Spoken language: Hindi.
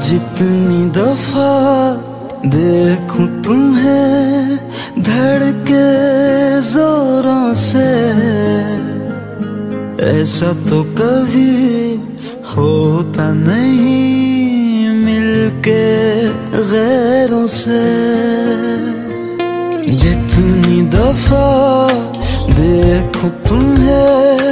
जितनी दफ़ा देखूँ तुम्हें धड़के जोरों से। ऐसा तो कभी होता नहीं मिलके गैरों से। जितनी दफ़ा देखूँ तुम्हें